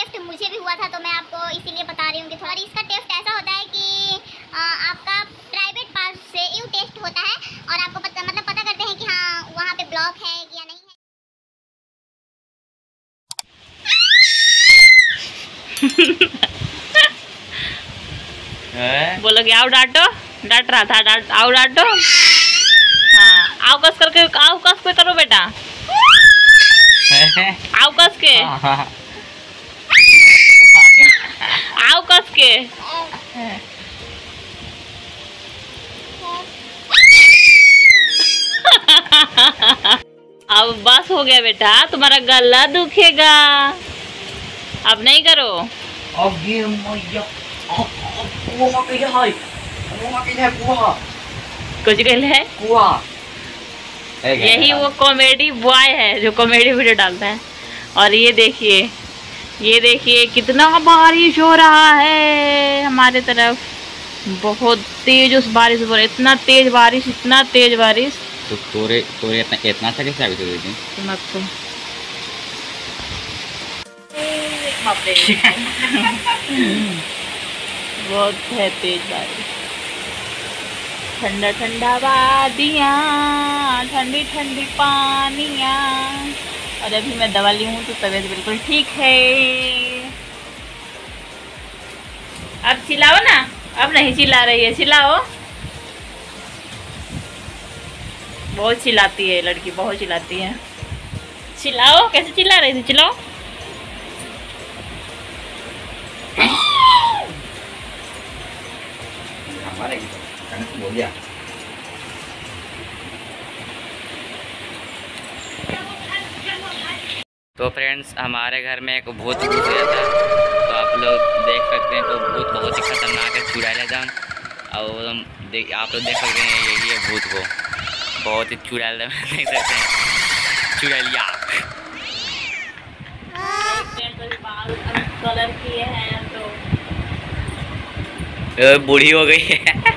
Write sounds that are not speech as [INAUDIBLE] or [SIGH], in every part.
Test मुझे भी हुआ था तो मैं आपको इसीलिए बता रही हूँ कि थोड़ा इसका टेस्ट ऐसा होता है कि आ, आपका प्राइवेट पार्ट से यू टेस्ट होता है और आपको पता मतलब पता करते हैं कि हाँ वहाँ पे ब्लॉक है या नहीं है। बोलो कि आओ डांटो। डांट रहा था डांट आओ डांटो। हाँ आओ कस करके आओ कस के करो बेटा। आओ कस के। आओ कस के? [LAUGHS] अब बस हो गया बेटा तुम्हारा गला दुखेगा। अब नहीं करो। अब ये है। है कुछ गल है? यही वो कॉमेडी बॉय है जो कॉमेडी वीडियो डालता है। और ये देखिए ये देखिए कितना बारिश हो रहा है हमारे तरफ़। बहुत तेज उस बारिश हो रहा है। इतना तेज बारिश इतना तेज बारिश। तो तोरे तोरे इतना इतना अच्छा कैसे आगे सुना तो बहुत है तेज बारिश। ठंडा ठंडा वादियाँ ठंडी ठंडी पानियाँ। और अभी मैं दवा ली हूँ तो तबीयत बिल्कुल ठीक है। अब चिल्लाओ ना। अब नहीं चिल्ला रही है, चिल्लाओ। बहुत चिल्लाती है लड़की, बहुत चिल्लाती है। चिल्लाओ, कैसे चिल्ला रही थी? चिल्लाओ। हमारे बोल दिया तो फ्रेंड्स हमारे घर में एक भूत घुस गया था। तो आप लोग देख सकते हैं तो भूत बहुत ही खतरनाक है चुड़ैल एकदम और हम देख आप लोग देख सकते हैं यही है भूत को। बहुत ही चुड़ैल [LAUGHS] देख सकते हैं। चुड़ैलिया कलर किए हैं। तो बूढ़ी हो गई है।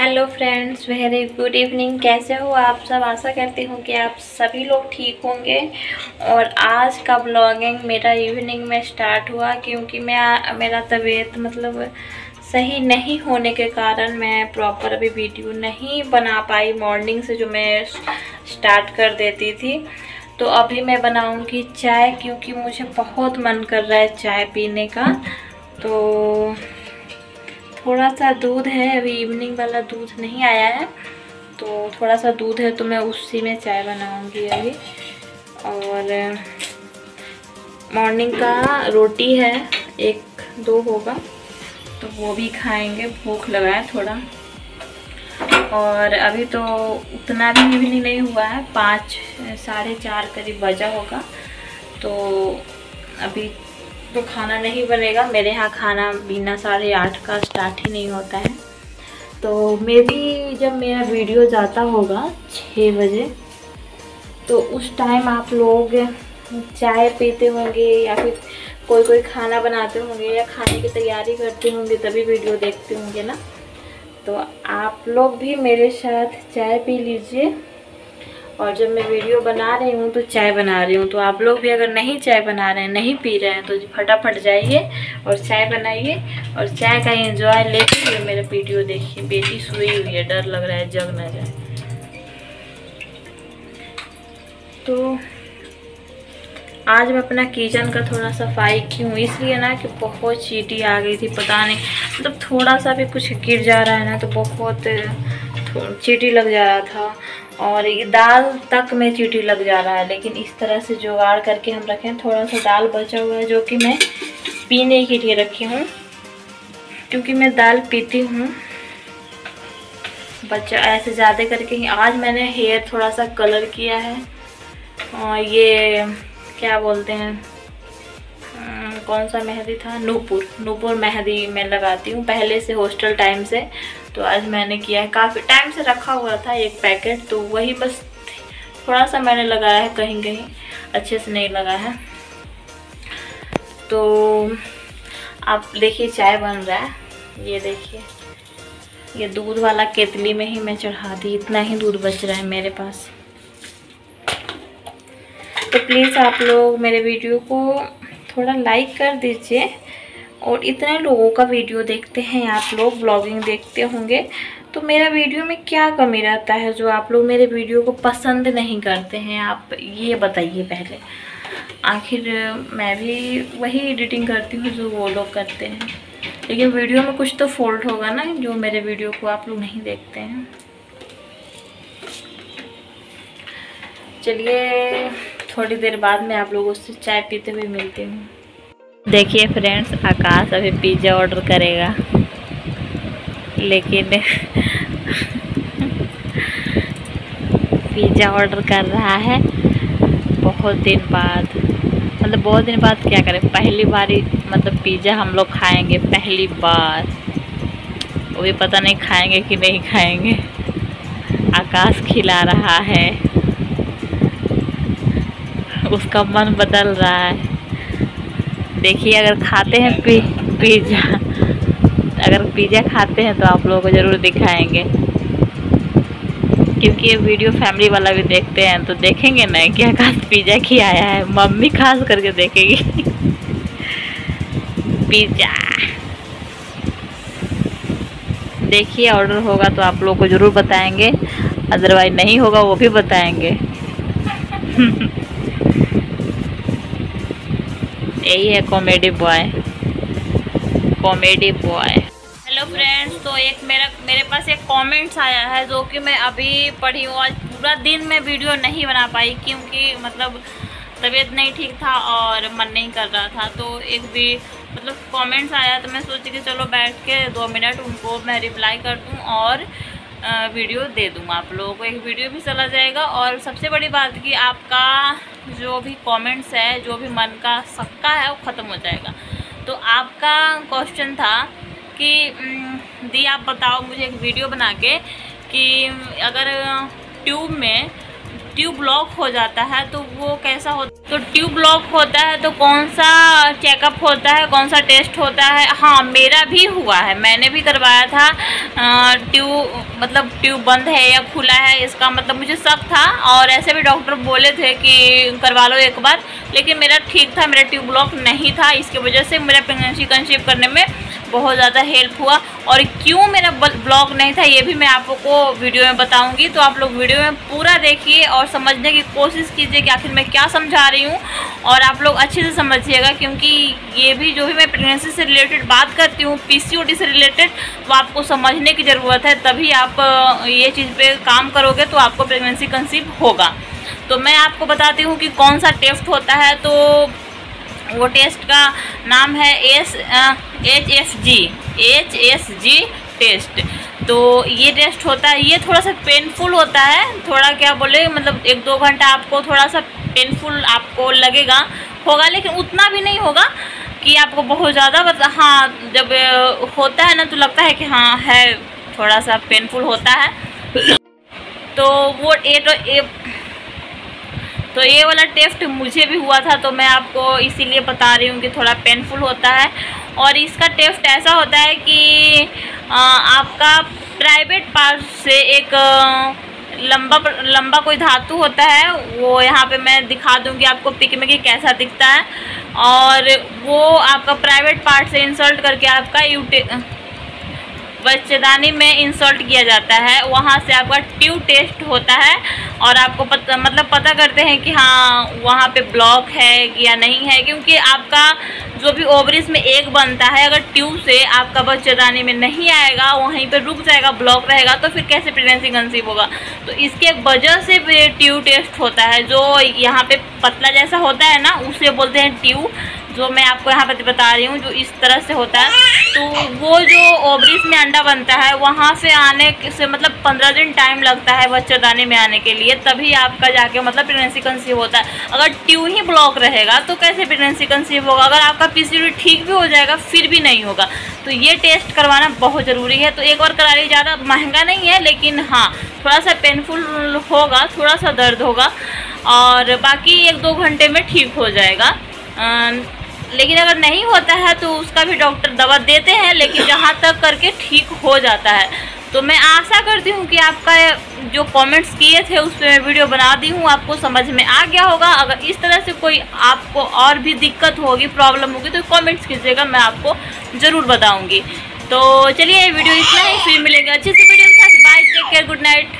Hello friends very good evening कैसे हो आप सब? आशा करती हूँ कि आप सभी लोग ठीक होंगे। और आज का ब्लॉगिंग मेरा इवनिंग में स्टार्ट हुआ क्योंकि मैं मेरा तबीयत मतलब सही नहीं होने के कारण मैं प्रॉपर अभी वीडियो नहीं बना पाई। मॉर्निंग से जो मैं स्टार्ट कर देती थी तो अभी मैं बनाऊँगी चाय क्योंकि मुझे बहुत मन कर रहा है चाय पीने का। तो थोड़ा सा दूध है, अभी इवनिंग वाला दूध नहीं आया है तो थोड़ा सा दूध है तो मैं उसी में चाय बनाऊँगी अभी। और मॉर्निंग का रोटी है एक दो होगा तो वो भी खाएँगे, भूख लगा है थोड़ा। और अभी तो उतना भी इवनिंग नहीं हुआ है, पाँच, साढ़े चार करीब बजा होगा तो अभी तो खाना नहीं बनेगा। मेरे यहाँ खाना बिना साढ़े आठ का स्टार्ट ही नहीं होता है। तो मे बी जब मेरा वीडियो जाता होगा छः बजे तो उस टाइम आप लोग चाय पीते होंगे या फिर कोई कोई खाना बनाते होंगे या खाने की तैयारी करते होंगे, तभी वीडियो देखते होंगे ना। तो आप लोग भी मेरे साथ चाय पी लीजिए। और जब मैं वीडियो बना रही हूँ तो चाय बना रही हूँ तो आप लोग भी अगर नहीं चाय बना रहे हैं, नहीं पी रहे हैं तो फटाफट जाइए और चाय बनाइए और चाय का एंजॉय लेते हुए मेरा वीडियो देखिए। बेटी सोई हुई है, डर लग रहा है, जग ना जाए। तो आज मैं अपना किचन का थोड़ा सफ़ाई की हूँ, इसलिए ना कि बहुत चीटी आ गई थी, पता नहीं मतलब तो थोड़ा सा भी कुछ गिर जा रहा है ना तो बहुत चीटी लग जा रहा था और ये दाल तक में चीटी लग जा रहा है, लेकिन इस तरह से जुगाड़ करके हम रखें। थोड़ा सा दाल बचा हुआ है जो कि मैं पीने के लिए रखी हूँ, क्योंकि मैं दाल पीती हूँ। बच्चा ऐसे ज़्यादा करके ही आज मैंने हेयर थोड़ा सा कलर किया है और ये क्या बोलते हैं? कौन सा मेहंदी था? नूपुर। नूपुर मेहंदी मैं लगाती हूँ, पहले से हॉस्टल टाइम से। तो आज मैंने किया है काफ़ी टाइम से रखा हुआ था एक पैकेट तो वही बस थोड़ा सा मैंने लगाया है कहीं कहीं, अच्छे से नहीं लगा है। तो आप देखिए चाय बन रहा है, ये देखिए। ये दूध वाला केतली में ही मैं चढ़ा दी, इतना ही दूध बच रहा है मेरे पास। तो प्लीज़ आप लोग मेरे वीडियो को थोड़ा लाइक कर दीजिए और इतने लोगों का वीडियो देखते हैं, आप लोग ब्लॉगिंग देखते होंगे तो मेरा वीडियो में क्या कमी रहता है जो आप लोग मेरे वीडियो को पसंद नहीं करते हैं? आप ये बताइए पहले। आखिर मैं भी वही एडिटिंग करती हूँ जो वो लोग करते हैं। लेकिन वीडियो में कुछ तो फॉल्ट होगा ना जो मेरे वीडियो को आप लोग नहीं देखते हैं। चलिए थोड़ी देर बाद मैं आप लोगों से चाय पीते हुए मिलती हूँ। देखिए फ्रेंड्स, आकाश अभी पिज़्ज़ा ऑर्डर करेगा। लेकिन [LAUGHS] पिज़्ज़ा ऑर्डर कर रहा है। बहुत दिन बाद। मतलब बहुत दिन बाद क्या करें? पहली बार ही मतलब पिज़्ज़ा हम लोग खाएँगे, पहली बार। वो भी पता नहीं खाएँगे कि नहीं खाएँगे। आकाश खिला रहा है। उसका मन बदल रहा है। देखिए, अगर खाते हैं पी, पिज़्ज़ा, अगर पिज़्ज़ा खाते हैं तो आप लोगों को ज़रूर दिखाएँगे। क्योंकि ये वीडियो फैमिली वाला भी देखते हैं तो देखेंगे ना कि आकाश पिज़्ज़ा खिलाया है। मम्मी खास करके देखेगी। पिज़्ज़ा। देखिए, ऑर्डर होगा तो आप लोग को ज़रूर बताएँगे। अदरवाइज़ नहीं होगा, वो भी बताएँगे। [LAUGHS] यही है comedy boy comedy boy hello friends तो एक मेरा, मेरे पास एक कमेंट्स आया है जो कि मैं अभी पढ़ी हूँ। आज पूरा दिन मैं वीडियो नहीं बना पाई क्योंकि मतलब तबीयत नहीं ठीक था और मन नहीं कर रहा था। तो एक भी मतलब कमेंट्स आया तो मैं सोची कि चलो बैठ के दो मिनट उनको मैं रिप्लाई कर दूँ और वीडियो दे दूँगा आप लोगों को। एक वीडियो भी चला जाएगा। और सबसे बड़ी बात कि आपका जो भी कमेंट्स है, जो भी मन का सक्का है, वो ख़त्म हो जाएगा। तो आपका क्वेश्चन था कि दी आप बताओ मुझे एक वीडियो बना के कि अगर ट्यूब में ट्यूब ब्लॉक हो जाता है तो वो कैसा होता तो ट्यूब ब्लॉक होता है तो कौन सा चेकअप होता है, कौन सा टेस्ट होता है? हाँ मेरा भी हुआ है। मैंने भी करवाया था। ट्यूब मतलब ट्यूब बंद है या खुला है, इसका मतलब मुझे शक था। और ऐसे भी डॉक्टर बोले थे कि करवा लो एक बार, लेकिन मेरा ठीक था, मेरा ट्यूब ब्लॉक नहीं था। इसकी वजह से मेरा प्रेगनेंसी कंसीव करने में बहुत ज़्यादा हेल्प हुआ। और क्यों मेरा ब्लॉग नहीं था, ये भी मैं आप लोग को वीडियो में बताऊँगी। तो आप लोग वीडियो में पूरा देखिए और समझने की कोशिश कीजिए कि आखिर मैं क्या समझा रही हूँ। और आप लोग अच्छे से समझिएगा, क्योंकि ये भी जो भी मैं प्रेगनेंसी से रिलेटेड बात करती हूँ पीसीओडी से रिलेटेड तो आपको समझने की ज़रूरत है। तभी आप ये चीज़ पर काम करोगे तो आपको प्रेगनेंसी कंसीव होगा। तो मैं आपको बताती हूँ कि कौन सा टेस्ट होता है। तो वो टेस्ट का नाम है S H S G H S G test. तो ये टेस्ट होता है, ये थोड़ा सा पेनफुल होता है, थोड़ा क्या बोले मतलब एक दो घंटा आपको थोड़ा सा पेनफुल आपको लगेगा, होगा, लेकिन उतना भी नहीं होगा कि आपको बहुत ज़्यादा मतलब हाँ जब होता है ना तो लगता है कि हाँ है, थोड़ा सा पेनफुल होता है। तो वो ए तो ए तो ये वाला टेस्ट मुझे भी हुआ था तो मैं आपको इसीलिए बता रही हूँ कि थोड़ा पेनफुल होता है। और इसका टेस्ट ऐसा होता है कि आपका प्राइवेट पार्ट से एक लंबा लंबा कोई धातु होता है, वो यहाँ पे मैं दिखा दूँगी आपको पिक में कि कैसा दिखता है। और वो आपका प्राइवेट पार्ट से इंसल्ट करके आपका यूटे बच्चेदानी में इंसल्ट किया जाता है, वहाँ से आपका ट्यू टेस्ट होता है और आपको पता मतलब पता करते हैं कि हाँ वहाँ पे ब्लॉक है या नहीं है, क्योंकि आपका जो भी ओवरिस में एक बनता है, अगर ट्यूब से आपका बच्चेदानी में नहीं आएगा, वहीं पे रुक जाएगा ब्लॉक रहेगा तो फिर कैसे प्रेगनेंसी कंसीव होगा? तो इसके वजह से ट्यू टेस्ट होता है, जो यहाँ पे पतला जैसा होता है ना, उसे बोलते हैं ट्यूब जो मैं आपको यहाँ पर बता रही हूँ, जो इस तरह से होता है तो वो जो ओवरीज में अंडा बनता है, वहाँ से आने से मतलब पंद्रह दिन टाइम लगता है बच्चेदानी में आने के लिए, तभी आपका जाके मतलब प्रेगनेंसी कंसीव होता है। अगर ट्यू ही ब्लॉक रहेगा तो कैसे प्रेगनेंसी कंसीव होगा? अगर आपका पी ठीक भी हो जाएगा, फिर भी नहीं होगा। तो ये टेस्ट करवाना बहुत ज़रूरी है। तो एक बार करा लीजिए ज़्यादा महँगा नहीं है, लेकिन हाँ थोड़ा सा पेनफुल होगा थोड़ा सा दर्द होगा, और बाकी एक दो घंटे में ठीक हो जाएगा। लेकिन अगर नहीं होता है तो उसका भी डॉक्टर दवा देते हैं, लेकिन जहाँ तक करके ठीक हो जाता है। तो मैं आशा करती हूँ कि आपका जो कमेंट्स किए थे उस पर मैं वीडियो बना दी हूँ, आपको समझ में आ गया होगा। अगर इस तरह से कोई आपको और भी दिक्कत होगी प्रॉब्लम होगी तो कमेंट्स कीजिएगा, मैं आपको ज़रूर बताऊँगी। तो चलिए, ये वीडियो इतना ही, फिर मिलेगा अच्छे से वीडियो के साथ। Bye take care good night